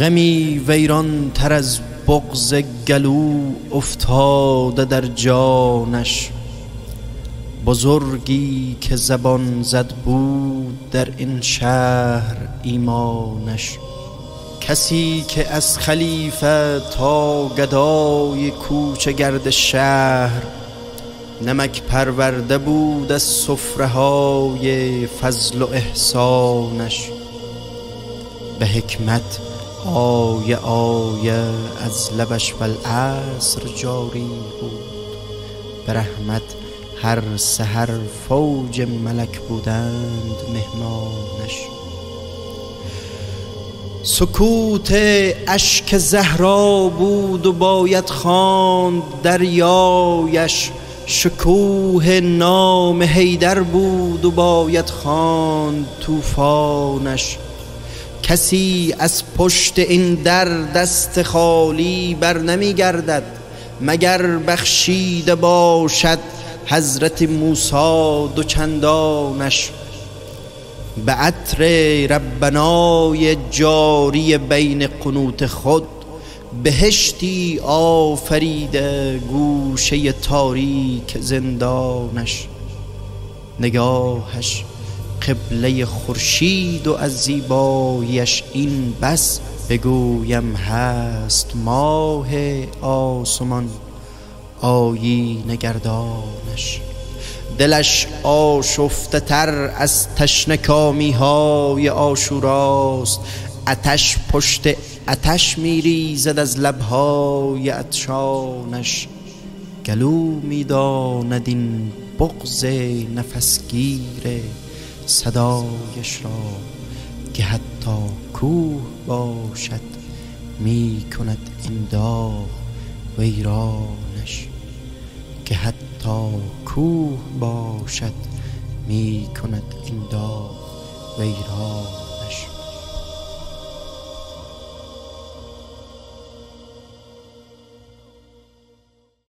غمی ویران تر از بغز گلو افتاده در جانش. بزرگی که زبان زد بود در این شهر ایمانش. کسی که از خلیفه تا گدای کوچه گرد شهر نمک پرورده بود از سفره های فضل و احسانش. به حکمت آیه آیه از لبش والعصر جاری بود. به رحمت هر سحر فوج ملک بودند مهمانش. سکوت اشک زهرا بود و باید خواند دریایش. شکوه نام حیدر بود و باید خواند طوفانش. کسی از پشت این در دست خالی بر نمی گردد مگر بخشیده باشد حضرت موسی دو چندانش. به عطر ربنای جاری بین قنوت خود بهشتی آفریده گوشه تاریک زندانش. نگاهش قبله خورشید و از زیباییش این بس بگویم هست ماه آسمان آیی نگردانش دلش آشفته تر از تشنکامی های آشوراست. اتش پشت اتش میریزد از لبهای عطشانش. گلو می‌داند این بغز نفسگیر صدایش را که حتی کوه باشد می کند این داغ ویرانش. که حتی کوه باشد می کند این داغ ویران